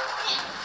Yeah.